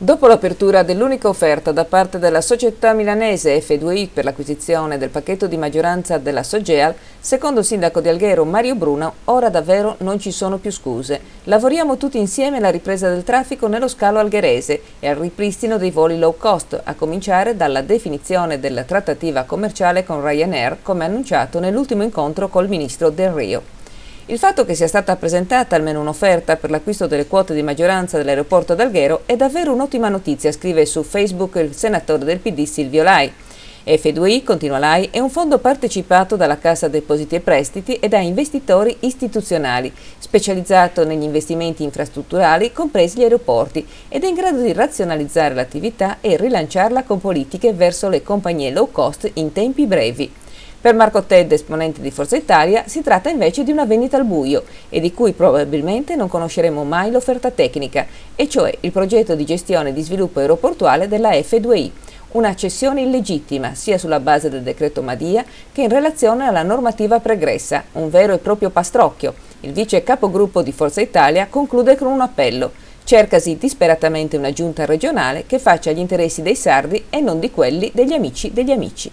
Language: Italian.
Dopo l'apertura dell'unica offerta da parte della società milanese F2I per l'acquisizione del pacchetto di maggioranza della Sogeal, secondo il sindaco di Alghero Mario Bruno, ora davvero non ci sono più scuse. Lavoriamo tutti insieme alla ripresa del traffico nello scalo algherese e al ripristino dei voli low cost, a cominciare dalla definizione della trattativa commerciale con Ryanair, come annunciato nell'ultimo incontro col ministro Del Rio. Il fatto che sia stata presentata almeno un'offerta per l'acquisto delle quote di maggioranza dell'aeroporto d'Alghero è davvero un'ottima notizia, scrive su Facebook il senatore del PD Silvio Lai. F2I, continua Lai, è un fondo partecipato dalla Cassa Depositi e Prestiti e da investitori istituzionali, specializzato negli investimenti infrastrutturali, compresi gli aeroporti, ed è in grado di razionalizzare l'attività e rilanciarla con politiche verso le compagnie low cost in tempi brevi. Per Marco Ted, esponente di Forza Italia, si tratta invece di una vendita al buio e di cui probabilmente non conosceremo mai l'offerta tecnica, e cioè il progetto di gestione di sviluppo aeroportuale della F2I, una cessione illegittima sia sulla base del decreto Madia che in relazione alla normativa pregressa, un vero e proprio pastrocchio. Il vice capogruppo di Forza Italia conclude con un appello. Cercasi disperatamente una giunta regionale che faccia gli interessi dei sardi e non di quelli degli amici degli amici.